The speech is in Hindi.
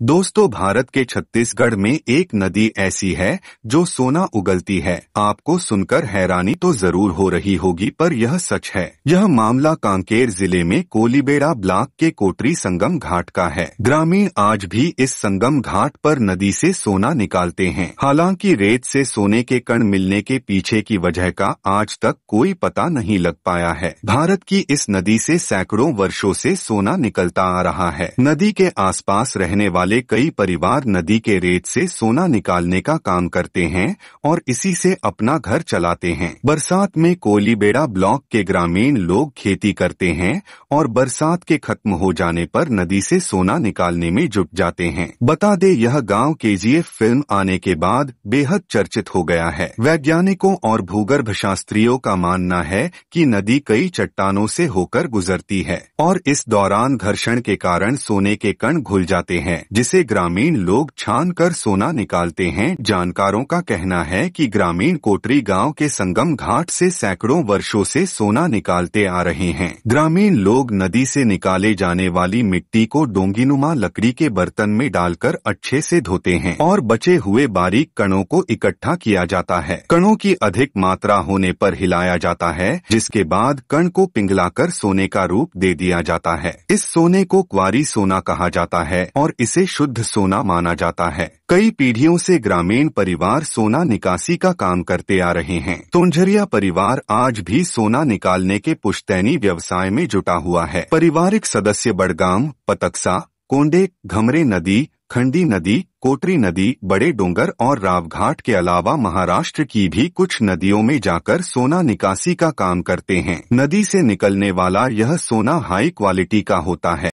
दोस्तों, भारत के छत्तीसगढ़ में एक नदी ऐसी है जो सोना उगलती है। आपको सुनकर हैरानी तो ज़रूर हो रही होगी, पर यह सच है। यह मामला कांकेर ज़िले में कोलीबेड़ा ब्लॉक के कोटरी संगम घाट का है। ग्रामीण आज भी इस संगम घाट पर नदी से सोना निकालते हैं। हालाँकि रेत से सोने के कण मिलने के पीछे की वजह का आज तक कोई पता नहीं लग पाया है। भारत की इस नदी से सैकड़ों वर्षों से सोना निकलता आ रहा है। नदी के आसपास रहने वाले वाले कई परिवार नदी के रेत से सोना निकालने का काम करते हैं और इसी से अपना घर चलाते हैं। बरसात में कोलीबेड़ा ब्लॉक के ग्रामीण लोग खेती करते हैं और बरसात के खत्म हो जाने पर नदी से सोना निकालने में जुट जाते हैं। बता दे यह गाँव केजीएफ फ़िल्म आने के बाद बेहद चर्चित हो गया है। वैज्ञानिकों और भूगर्भ शास्त्रियों का मानना है कि नदी कई चट्टानों से होकर गुजरती है और इस दौरान घर्षण के कारण सोने के कण घुल जाते हैं जिसे ग्रामीण लोग छान कर सोना निकालते हैं। जानकारों का कहना है कि ग्रामीण कोटरी गाँव के संगम घाट से सैकड़ों वर्षों से सोना निकालते आ रहे हैं। ग्रामीण लोग नदी से निकाले जाने वाली मिट्टी को डोंगीनुमा लकड़ी के बर्तन में डालकर अच्छे से धोते हैं और बचे हुए बारीक कणों को इकट्ठा किया जाता है। कणों की अधिक मात्रा होने पर हिलाया जाता है, जिसके बाद कण को पिघलाकर सोने का रूप दे दिया जाता है। इस सोने को क्वारी सोना कहा जाता है और इसे शुद्ध सोना माना जाता है। कई पीढ़ियों से ग्रामीण परिवार सोना निकासी का काम करते आ रहे हैं। तोंझरिया परिवार आज भी सोना निकालने के पुश्तैनी व्यवसाय में जुटा हुआ है। पारिवारिक सदस्य बड़गाम, पतक्सा, कोंडे, घमरे नदी, खंडी नदी, कोटरी नदी, बड़े डोंगर और रावघाट के अलावा महाराष्ट्र की भी कुछ नदियों में जाकर सोना निकासी का काम करते हैं। नदी से निकलने वाला यह सोना हाई क्वालिटी का होता है।